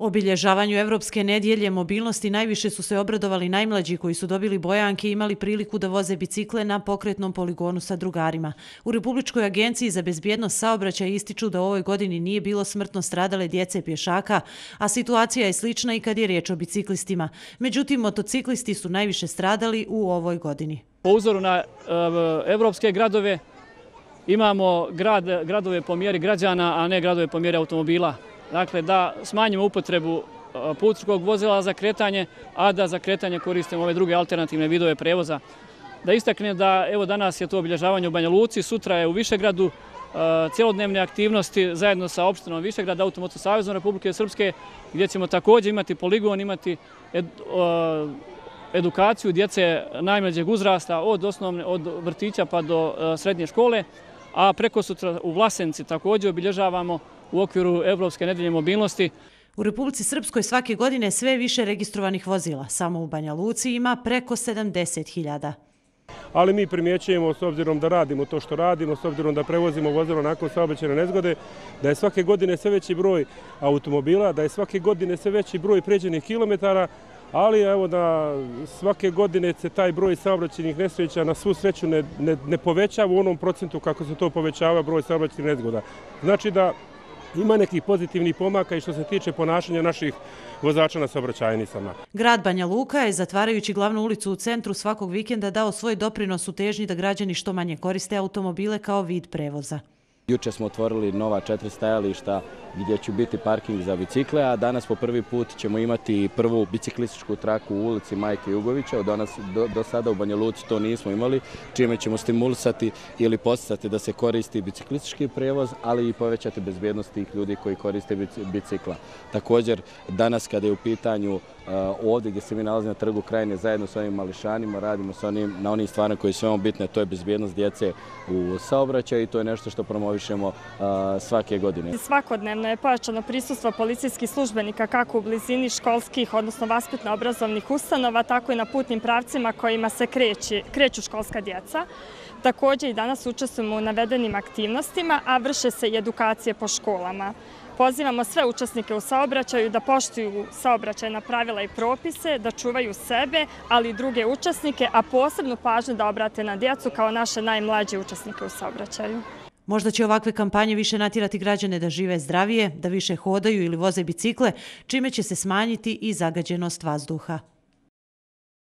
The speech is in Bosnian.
Obilježavanju Evropske nedjelje mobilnosti najviše su se obradovali najmlađi koji su dobili bojanke i imali priliku da voze bicikle na pokretnom poligonu sa drugarima. U Republičkoj agenciji za bezbjednost saobraćaja ističu da u ovoj godini nije bilo smrtno stradale djece pješaka, a situacija je slična i kad je riječ o biciklistima. Međutim, motociklisti su najviše stradali u ovoj godini. Po uzoru na eh, evropske gradove imamo gradove po mjeri građana, a ne gradove po mjeri automobila dakle da smanjimo upotrebu e, putskog vozila za kretanje, a da za kretanje koristimo ove druge alternativne vidove prevoza. Da istaknem da evo danas je to obilježavanje u Banja Luci, sutra je u Višegradu e, cijelodnevne aktivnosti zajedno sa opštinom Višegrad Automoto Savezom Republike Srpske, gdje ćemo također imati poligon, imati edukaciju djece najmlađeg uzrasta od osnovne, od vrtića pa do e, srednje škole, a preko sutra u Vlasenci također obilježavamo u okviru Evropske nedelje mobilnosti. U Republici Srpskoj svake godine sve više registrovanih vozila. Samo u Banja Luci ima preko 70.000. Ali mi primjećujemo, s obzirom da radimo to što radimo, s obzirom da prevozimo vozilo nakon saobećene nezgode, da je svake godine sve veći broj automobila, da je svake godine sve veći broj pređenih kilometara, ali evo da svake godine se taj broj saobraćenih nesreća na svu sreću ne, ne, ne povećava u onom procentu kako se to povećava broj saobraćenih nezgoda. Znači da ima nekih pozitivnih pomaka i što se tiče ponašanja naših vozača na saobraćajnicama. Grad Banja Luka je, zatvarajući glavnu ulicu u centru svakog vikenda, dao svoj doprinos u težnji da građani što manje koriste automobile kao vid prevoza. Juče smo otvorili nova četiri stajališta gdje će biti parking za bicikle, a danas po prvi put ćemo imati prvu biciklističku traku u ulici Majke Jugovića. Od danas do, do sada u Banja Luci to nismo imali, čime ćemo stimulisati ili posticati da se koristi biciklistički prevoz, ali i povećati bezbjednost tih ljudi koji koriste bicikla. Također, danas kada je u pitanju uh, ovdje gdje se mi nalazimo na trgu krajine zajedno s ovim mališanima, radimo sa onim, na onim stvarima koji su veoma bitne, to je bezbjednost djece u saobraćaju i to je nešto što promovišemo svake godine. Svakodnevno Svakodnevno je pojačano prisustvo policijskih službenika kako u blizini školskih, odnosno vaspitno-obrazovnih ustanova, tako i na putnim pravcima kojima se kreći, kreću školska djeca. Također i danas učestvujemo u navedenim aktivnostima, a vrše se i edukacije po školama. Pozivamo sve učesnike u saobraćaju da poštuju saobraćajna pravila i propise, da čuvaju sebe, ali i druge učesnike, a posebnu pažnju da obrate na djecu kao naše najmlađe učesnike u saobraćaju. Možda će ovakve kampanje više natirati građane da žive zdravije, da više hodaju ili voze bicikle, čime će se smanjiti i zagađenost vazduha.